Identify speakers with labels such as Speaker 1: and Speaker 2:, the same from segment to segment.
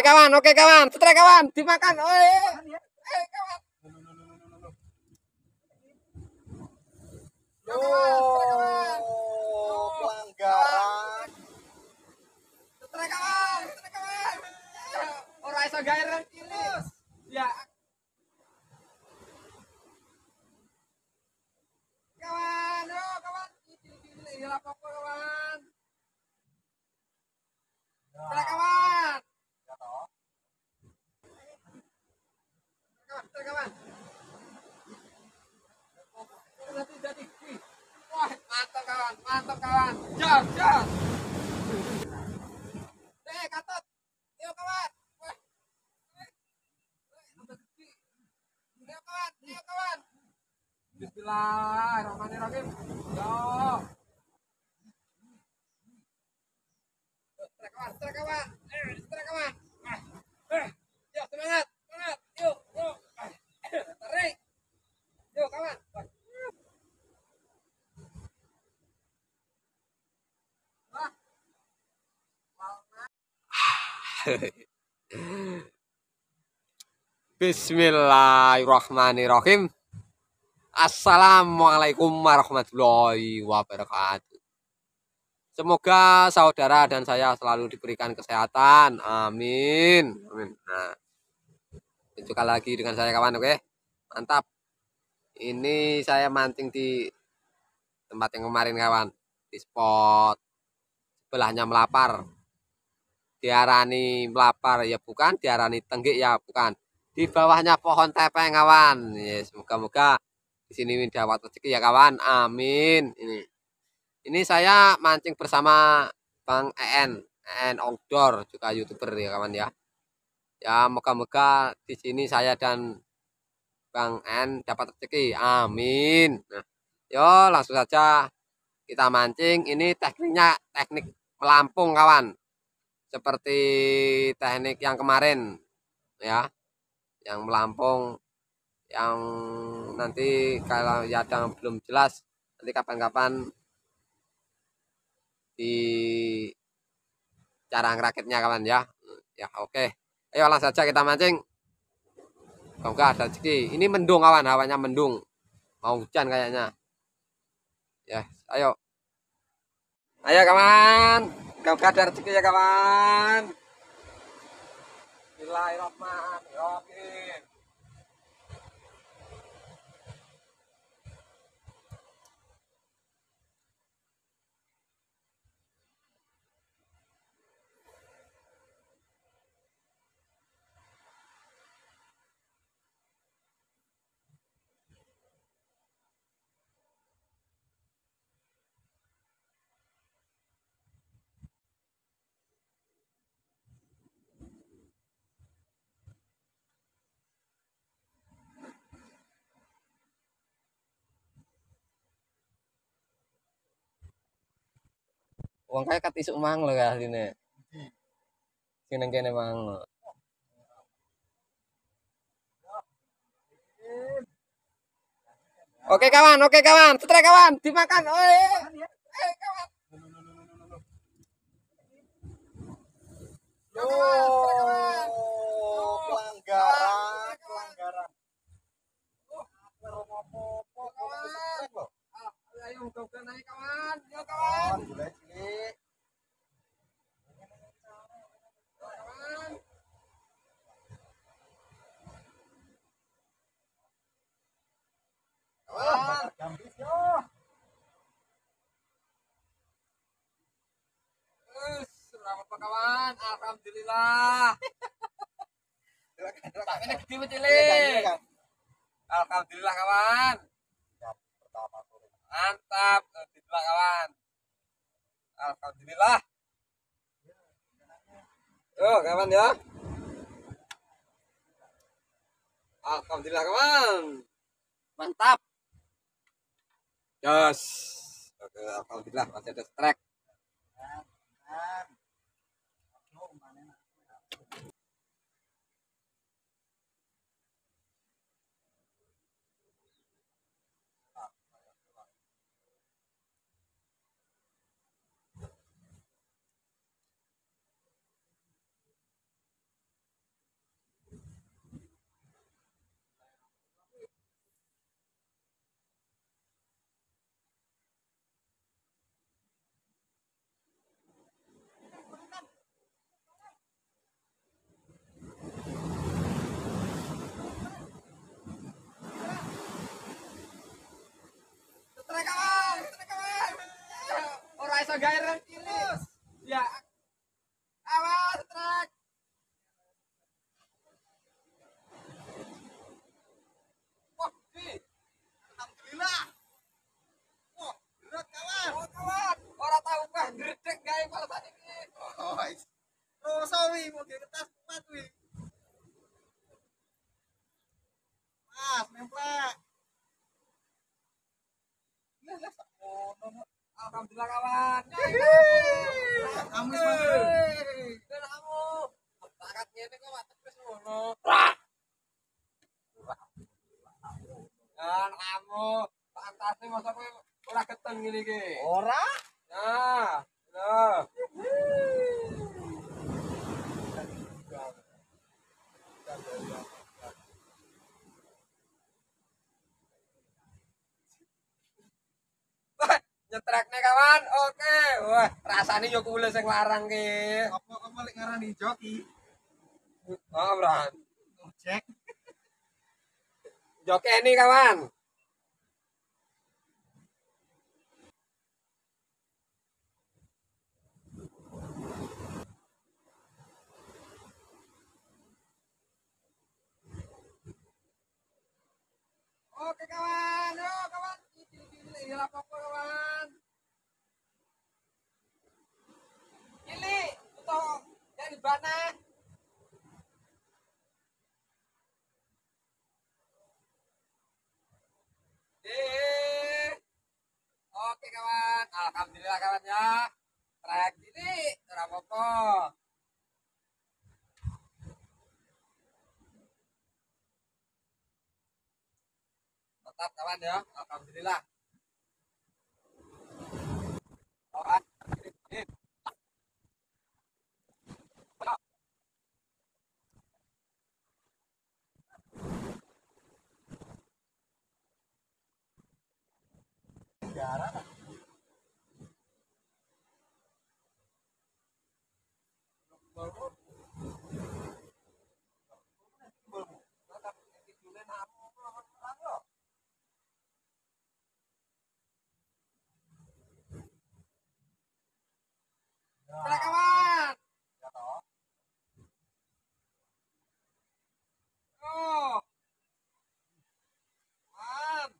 Speaker 1: Oke kawan, oke kawan, setrek kawan, dimakan. Oh, eh, kawan.
Speaker 2: Oh, pelanggaran.
Speaker 1: Kawan. Ora iso. Ya. Kawan, oh kawan. Kawan. Kawan, setrek kawan. Jadi jadi. Wih. Wah, mantap kawan, mantap kawan. Jas, jas. Eh, katut. Yuk kawan. Wah. Eh, eh, tambah gede. Yuk kawan, yuk kawan. Bismillahirrahmanirrahim. Yo. Setrek kawan, setrek kawan. Eh, setrek kawan. Ah. Eh, yuk semangat, semangat. Yuk, yuk. Ah. Tarik. Yuk kawan. Wah. Bismillahirrahmanirrahim. Assalamualaikum warahmatullahi wabarakatuh. Semoga saudara dan saya selalu diberikan kesehatan. Amin. Amin. Nah, jumpa lagi dengan saya kawan, oke? Mantap. Ini saya mancing di tempat yang kemarin kawan, di spot sebelahnya melapar. Diarani melapar ya bukan, diarani tenggik ya bukan. Di bawahnya pohon tepeng kawan. Ya, semoga-moga di sini dapat rezeki ya kawan. Amin. Ini. Ini saya mancing bersama Bang EN, EN Outdoor juga YouTuber ya kawan ya. Ya, moga-moga di sini saya dan Bang EN dapat rezeki. Amin. Nah, yo langsung saja kita mancing. Ini tekniknya teknik melampung kawan. Seperti teknik yang kemarin ya. Yang melampung yang nanti kalau ya yang belum jelas nanti kapan-kapan di cara ngerakitnya kawan ya. Ya oke. Ayo langsung saja kita mancing. Semoga ada rezeki. Ini mendung kawan hawanya mendung. Mau hujan kayaknya. Ya ayo. Ayo kawan semoga ada rezeki ya kawan Bismillahirrahmanirrahim. Wong kae kat isuk mang lho asline. Sing nang kene mang. Oke kawan, oke kawan, setrek kawan, dimakan. Oh, eh, eh, kawan. Yo, kawan, kawan.
Speaker 2: Oh, pelanggaran, pelanggaran.
Speaker 1: Ah, Ayo muka-muka naik kawan, yo kawan.
Speaker 2: Boleh cilik.
Speaker 1: Kawan. Kawan.
Speaker 2: Gambis yo.
Speaker 1: Us, selamat pak kawan. Alhamdulillah. Gede
Speaker 2: Ini
Speaker 1: cilik.
Speaker 2: kan.
Speaker 1: Alhamdulillah kawan. Mantap, Alhamdulillah kawan. Alhamdulillah. Tuh kawan ya. Alhamdulillah kawan. Mantap. Yes. Oke, alhamdulillah masih ada strike. Bakat ngene kok watek wis ngono. Dan kamu pantasnya masa kowe ora keteng ngene iki.
Speaker 2: Ora?
Speaker 1: Nah. Wah, Nyetrekne kawan. Oke. Wah, rasane yo kuwi sing larang ki.
Speaker 2: Apa kamu lek ngarani joki?
Speaker 1: Oh.
Speaker 2: Cek.
Speaker 1: Jokeni kawan. Oke kawan, yo kawan. Ini apa kawan? Ini untuk dari mana? Eh. Oke kawan, alhamdulillah kawan ya. Trek ini ora apa-apa. Tetap kawan ya, alhamdulillah. Kawan, ini.
Speaker 2: Negara.
Speaker 1: Kena kawan. Oh. Man.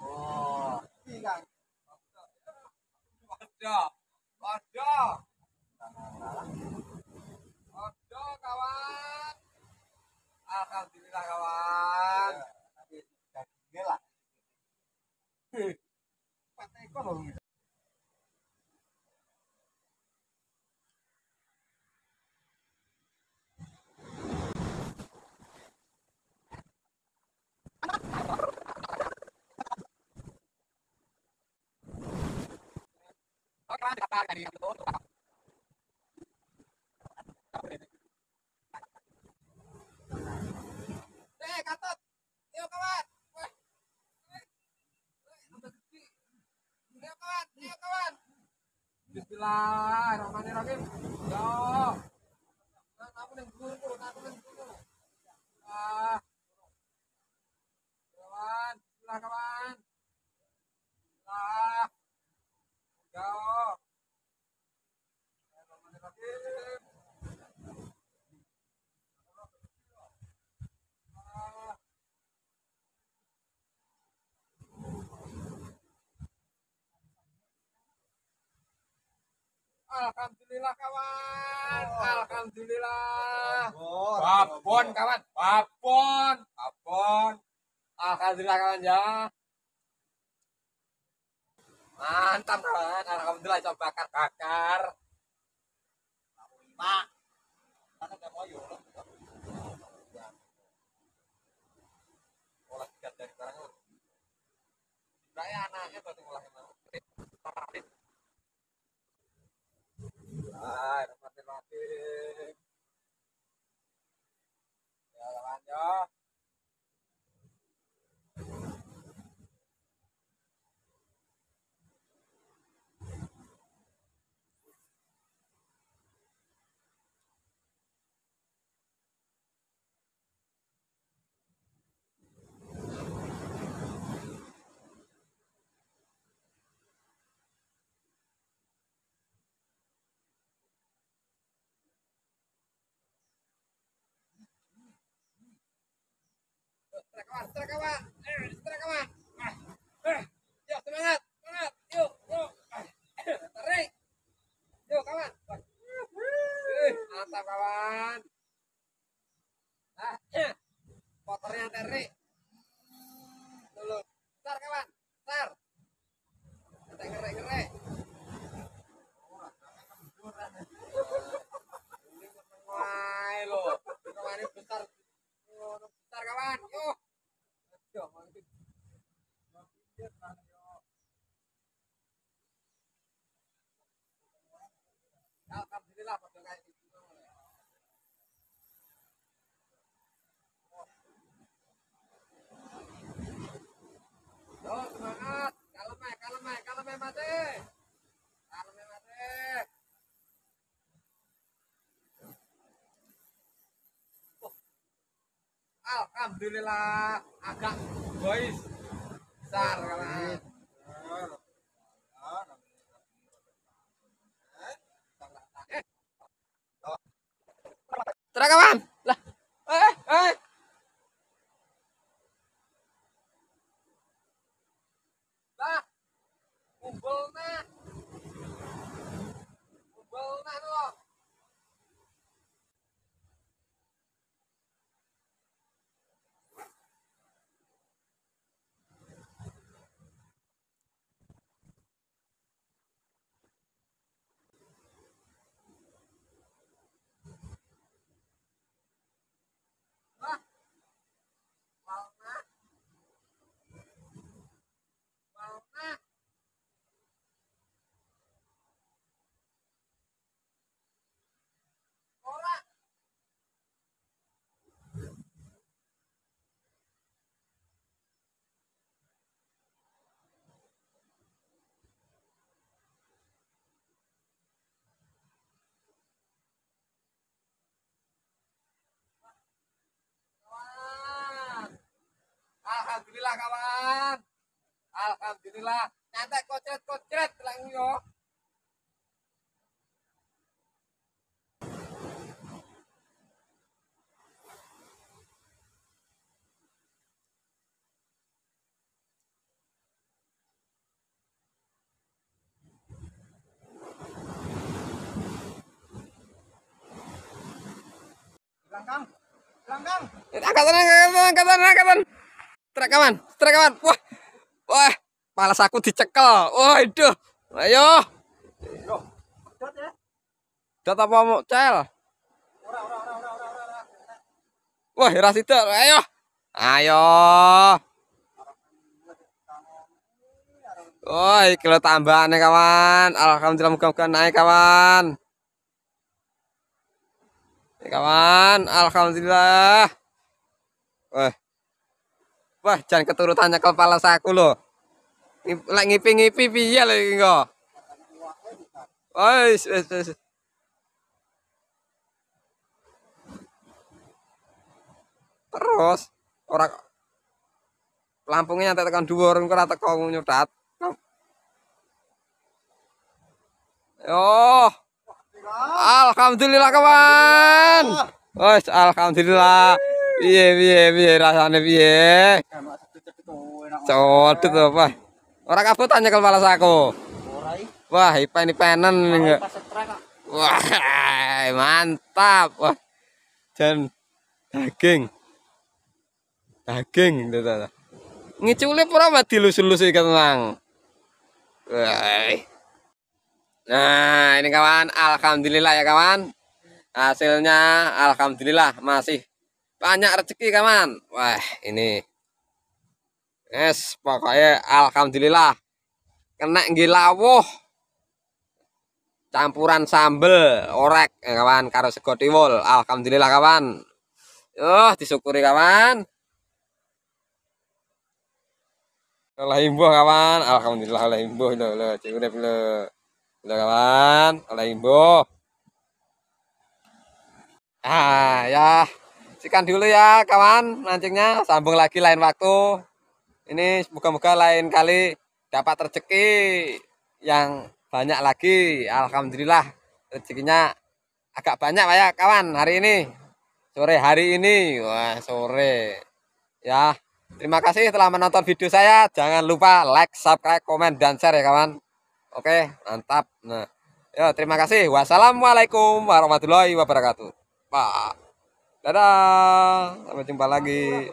Speaker 2: Oh, iki kan.
Speaker 1: Waduh. Waduh. Waduh kawan. Alhamdulillah kawan.
Speaker 2: Tapi dagingnya lah. Empat ekor loh. ini.
Speaker 1: Oke kawan, kita dari yang itu. Eh, katut. Yuk kawan. Weh. Weh. Weh, tambah gede. Yuk kawan, yuk kawan. Bismillahirrahmanirrahim. Yo. Nah, aku guru, aku nang guru. Ah. Kawan, bismillah kawan. Yo. Bismillahirrahmanirrahim. Ah. Alhamdulillah kawan. Alhamdulillah.
Speaker 2: Oh,
Speaker 1: Babon kawan, babon, babon. Alhamdulillah kawan ya. Mantap kawan, alhamdulillah coba bakar-bakar.
Speaker 2: lima. Mana nggak mau yuk?
Speaker 1: Olah dari barang. Saya anaknya baru ngolah emang. Ah, Ya kawan ya. Kawan, setra kawan. Eh, setra kawan. Ah, eh, yuk semangat, semangat. Yuk, yuk. Ah, tarik. Yuk kawan. Wah. Eh, mantap kawan. Ah, eh. Motornya tarik. Dulu. Setar kawan, setar. Kita ngerek-ngerek. Wah, lo. Kawan ini besar. Oh, besar kawan. Yuk. Yuk, mantap. Alhamdulillah pada kayak gitu. Yo, semangat. Kalem ya, kalem ya, kalem ya, mati. Kalem ya, mati. Oh. Alhamdulillah agak boys besar kawan. Terang kawan. Lah. Eh, eh. Lah. Kumpulna. Kumpulna tuh. Lah. Walna. Walna. Ora. Kawan. Alhamdulillah kawan. Alhamdulillah. Nyantai kocret-kocret lang yo.
Speaker 2: Langkang. Langkang.
Speaker 1: Angkatan, angkatan, angkatan, angkatan. Trek kawan, trek kawan. Wah, wah, malas aku dicekel. Itu. Ayo.
Speaker 2: Dot ya.
Speaker 1: Mau cel? Wah, rasida. Ayo. Ayo. Wah, iki lho tambahane kawan. Alhamdulillah muga-muga naik kawan. Ya, kawan, alhamdulillah. Wah. Wah, jangan keturutannya kepala saku loh. Lek ngipi-ngipi piye lho iki kok. Wis, wis, wis. Terus ora Lampungnya nyantai tekan dhuwur engko ora teko nyudat. Yo. Alhamdulillah kawan. Wes alhamdulillah. Piye piye piye rasane piye?
Speaker 2: Itu.
Speaker 1: Codot apa? Ora kabut tanya saku.
Speaker 2: Ora i.
Speaker 1: Wah, ipa ini penen enggak. Wah, mantap. Wah. Dan daging. Daging gitu. Ngiculip ora mah dilus-lus iki tenang. Wah. Nah, ini kawan, alhamdulillah ya kawan. Hasilnya alhamdulillah masih banyak rezeki kawan. Wah, ini. Yes, pokoknya alhamdulillah. Kena ngilawuh campuran sambel orek ya kawan karo sego alhamdulillah kawan. Yuh, disyukuri kawan. Allah imbuh kawan. Alhamdulillah Allah imbuh. Lho cek urip lho. Lho kawan. Allah imbuh. Ah ya sekian dulu ya kawan mancingnya sambung lagi lain waktu ini semoga-moga lain kali dapat rezeki yang banyak lagi alhamdulillah rezekinya agak banyak ya kawan hari ini sore hari ini wah sore ya Terima kasih telah menonton video saya. Jangan lupa like, subscribe, komen, dan share ya kawan. Oke, mantap. Nah, ya terima kasih. Wassalamualaikum warahmatullahi wabarakatuh. Pak. Dadah. Sampai jumpa lagi.